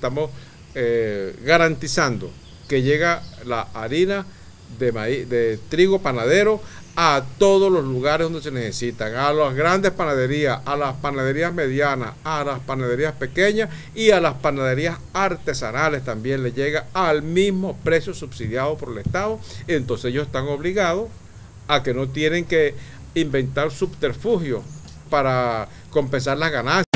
estamos eh, garantizando que llega la harina de, maíz, de trigo panadero a todos los lugares donde se necesitan, a las grandes panaderías, a las panaderías medianas, a las panaderías pequeñas y a las panaderías artesanales también le llega al mismo precio subsidiado por el Estado. Entonces ellos están obligados a que no tienen que inventar subterfugios para compensar las ganancias.